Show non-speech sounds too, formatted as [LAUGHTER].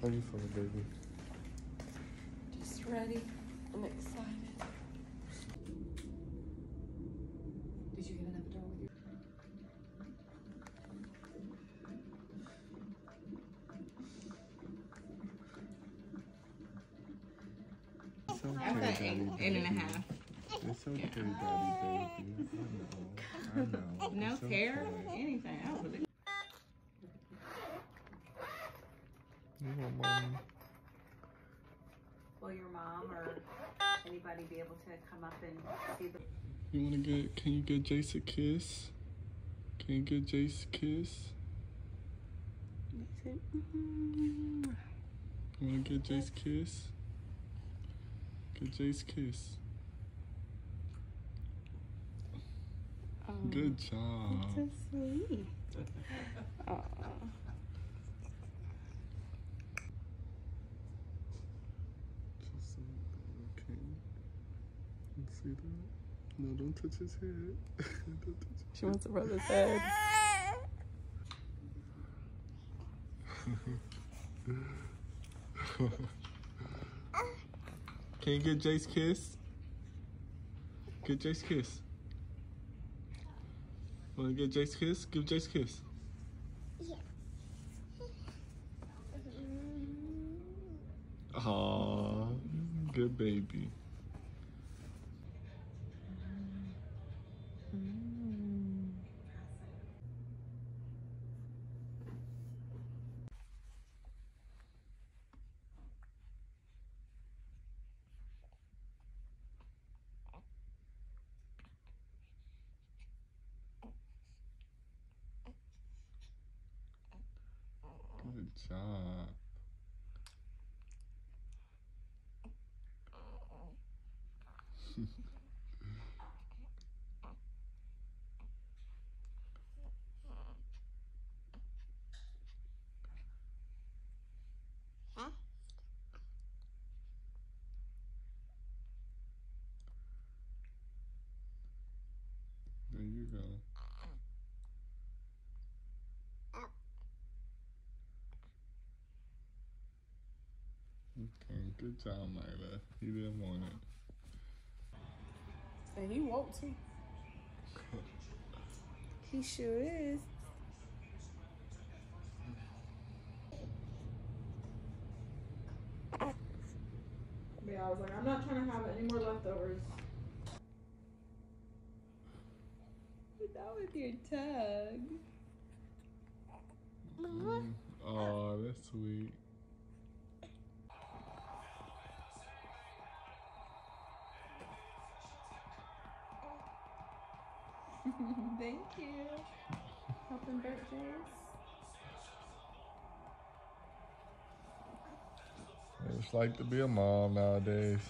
How you feeling, baby? Just ready and excited. Did you get an epidural with your It's okay, After eight, baby. eight and a half. It's okay, daddy, baby. I know. I know. No It's tear, okay. anything. I was really You want mommy? Will your mom or anybody be able to come up and see the You wanna get? Can you get Jace a kiss? Can you get Jace a kiss? You wanna get Jace a kiss? Get Jace a kiss. Um, Good job. So sweet. [LAUGHS] Aw. Just uh, okay. You see that? No, don't touch his head. [LAUGHS] don't touch She wants to rub his head. [LAUGHS] Can you get Jace kiss? Get Jace kiss. Wanna get Jace kiss? Give Jace kiss. Aww, good baby. Good job. [LAUGHS] Okay, good job, Myla. He didn't want it. And he want to. [LAUGHS] He sure is. Yeah, I was like, I'm not trying to have any more leftovers. That with your tongue. Oh, that's sweet. [LAUGHS] Thank you. Helping birthdays. It's like to be a mom nowadays.